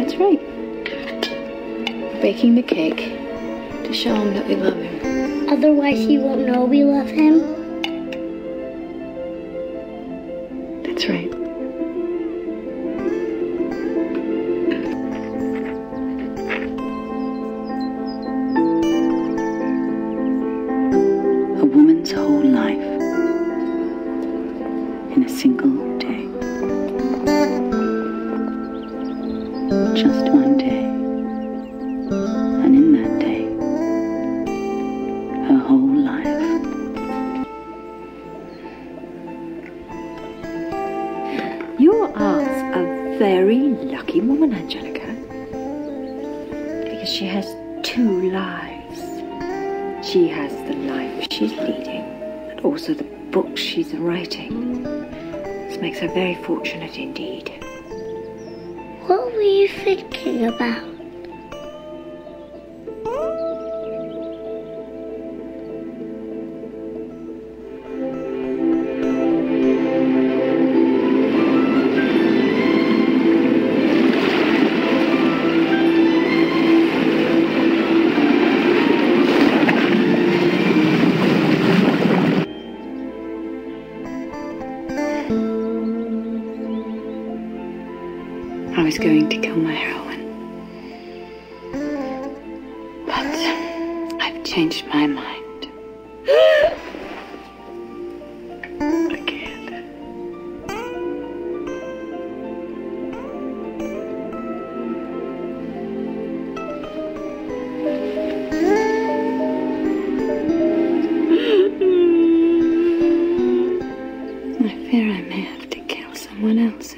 That's right. Baking the cake to show him that we love him. Otherwise, he won't know we love him. That's right. A woman's whole life in a single Just one day. And in that day, her whole life. You are a very lucky woman, Angelica. Because she has two lives. She has the life she's leading, and also the book she's writing. This makes her very fortunate indeed. What were you thinking about? I was going to kill my heroine. But I've changed my mind. I fear I may have to kill someone else